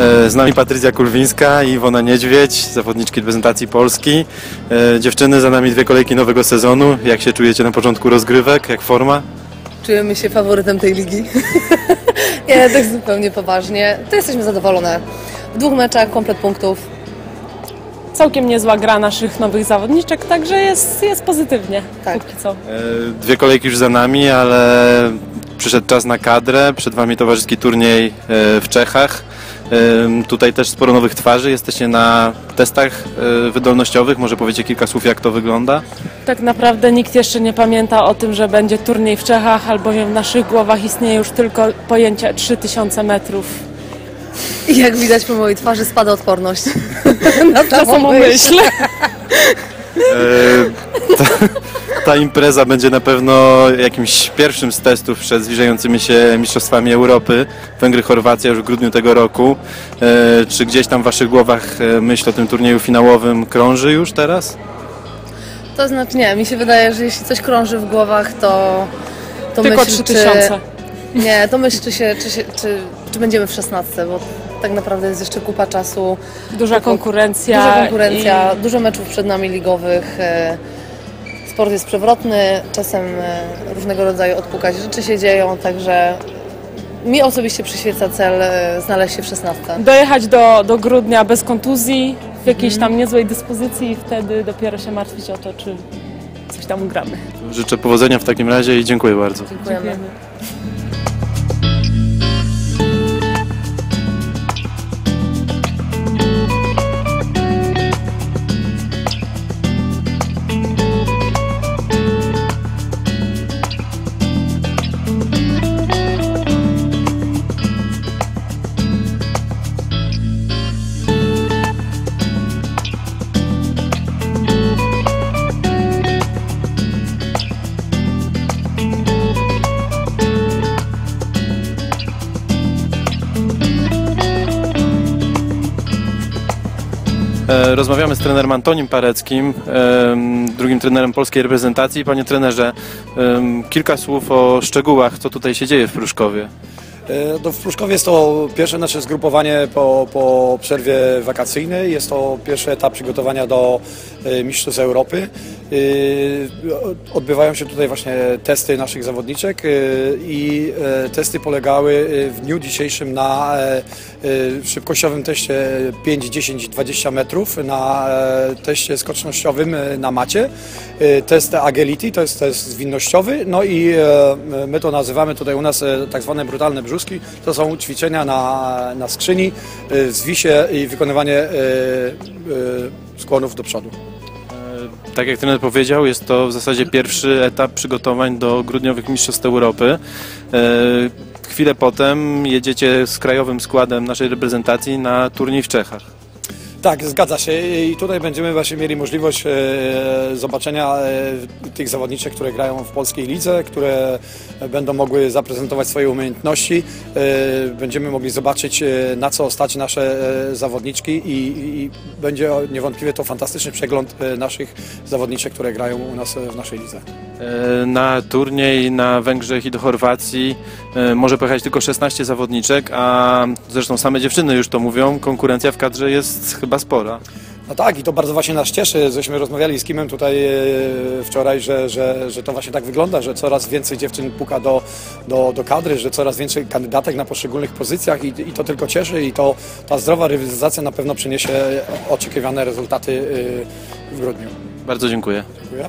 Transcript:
E, Z nami Patrycja Kulwińska i Iwona Niedźwiedź, zawodniczki reprezentacji Polski. E, Dziewczyny, za nami dwie kolejki nowego sezonu. Jak się czujecie na początku rozgrywek? Jak forma? Czujemy się faworytem tej ligi. Nie, tak zupełnie poważnie. To jesteśmy zadowolone. W dwóch meczach komplet punktów. Całkiem niezła gra naszych nowych zawodniczek, także jest, jest pozytywnie Tak. póki co. E, Dwie kolejki już za nami, ale przyszedł czas na kadrę. Przed Wami towarzyski turniej w Czechach. Tutaj też sporo nowych twarzy. Jesteście na testach e, wydolnościowych. Może powiecie kilka słów, jak to wygląda? Tak naprawdę nikt jeszcze nie pamięta o tym, że będzie turniej w Czechach, albowiem w naszych głowach istnieje już tylko pojęcie 3000 metrów. I jak widać po mojej twarzy spada odporność. Na samą myśl. E, Ta, impreza będzie na pewno jakimś pierwszym z testów przed zbliżającymi się Mistrzostwami Europy. Węgry, Chorwacja już w grudniu tego roku. E, Czy gdzieś tam w Waszych głowach e, myśl o tym turnieju finałowym krąży już teraz? To znaczy nie, mi się wydaje, że jeśli coś krąży w głowach, to, to Tylko myśl, 3000. Czy, nie, to myśl, czy, się, czy, się, czy, czy będziemy w 16, bo tak naprawdę jest jeszcze kupa czasu. Duża konkurencja. Duża konkurencja, i- dużo meczów przed nami ligowych. Sport jest przewrotny, czasem e, różnego rodzaju odpukać rzeczy się dzieją, także mi osobiście przyświeca cel e, znaleźć się w 16. Dojechać do, do grudnia bez kontuzji, w jakiejś tam niezłej dyspozycji i wtedy dopiero się martwić o to, czy coś tam ugramy. Życzę powodzenia w takim razie i dziękuję bardzo. Dziękujemy. E, Rozmawiamy z trenerem Antonim Pareckim, drugim trenerem polskiej reprezentacji. Panie trenerze, kilka słów o szczegółach, co tutaj się dzieje w Pruszkowie. E, No w Pruszkowie jest to pierwsze nasze zgrupowanie po, po przerwie wakacyjnej. Jest to pierwszy etap przygotowania do e, Mistrzostw Europy. E, Odbywają się tutaj właśnie testy naszych zawodniczek e, i e, testy polegały e, w dniu dzisiejszym na e, szybkościowym teście 5, 10, 20 metrów, na e, teście skocznościowym na macie, test agility, to jest test zwinnościowy, no i my to nazywamy tutaj u nas tak zwane brutalne brzuski. To są ćwiczenia na, na skrzyni, zwisie i wykonywanie skłonów do przodu. Tak jak trener powiedział, jest to w zasadzie pierwszy etap przygotowań do grudniowych Mistrzostw Europy. E, Chwilę potem jedziecie z krajowym składem naszej reprezentacji na turniej w Czechach. Tak, zgadza się i tutaj będziemy właśnie mieli możliwość e, zobaczenia e, tych zawodniczek, które grają w polskiej lidze, które będą mogły zaprezentować swoje umiejętności. E, będziemy mogli zobaczyć na co stać nasze zawodniczki i, będzie niewątpliwie to fantastyczny przegląd naszych zawodniczek, które grają u nas w naszej lidze. E, Na turniej na Węgrzech i do Chorwacji e, może pojechać tylko 16 zawodniczek, a zresztą same dziewczyny już to mówią, konkurencja w kadrze jest chyba spora. No tak, i to bardzo właśnie nas cieszy. Żeśmy rozmawiali z Kimem tutaj e, wczoraj, że, że, że to właśnie tak wygląda, że coraz więcej dziewczyn puka do, do, do kadry, że coraz więcej kandydatek na poszczególnych pozycjach i, i to tylko cieszy i to ta zdrowa rywalizacja na pewno przyniesie oczekiwane rezultaty w grudniu. Bardzo dziękuję. Dziękuję.